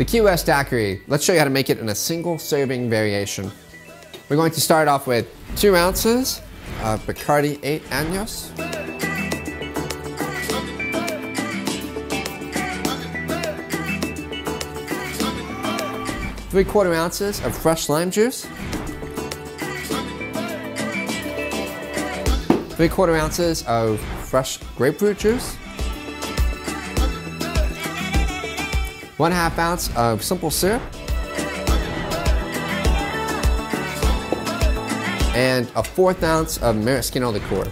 The Key West Daiquiri, let's show you how to make it in a single serving variation. We're going to start off with two ounces of Bacardi 8 Años. Three quarter ounces of fresh lime juice. Three quarter ounces of fresh grapefruit juice. One half ounce of simple syrup, and a fourth ounce of maraschino liqueur.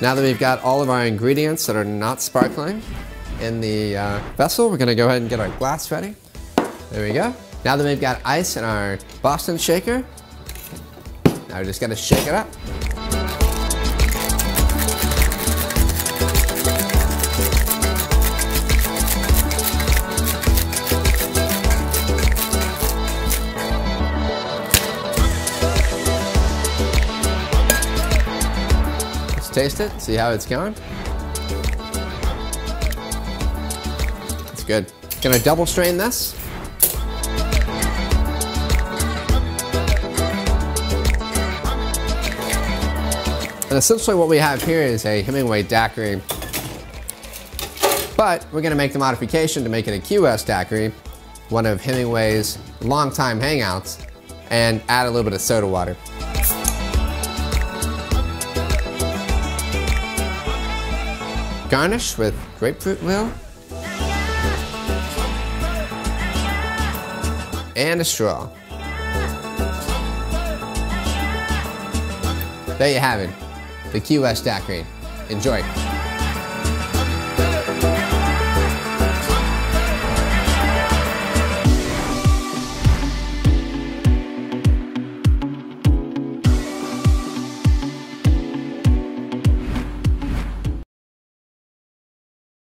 Now that we've got all of our ingredients that are not sparkling in the uh, vessel, we're gonna go ahead and get our glass ready. There we go. Now that we've got ice in our Boston shaker, now we just gonna shake it up. Let's taste it, see how it's going. It's good. Gonna double strain this. And essentially what we have here is a Hemingway daiquiri. But we're gonna make the modification to make it a Key West daiquiri, one of Hemingway's longtime hangouts, and add a little bit of soda water. Garnish with grapefruit wheel. And a straw. There you have it the Key West Daiquiri. Enjoy.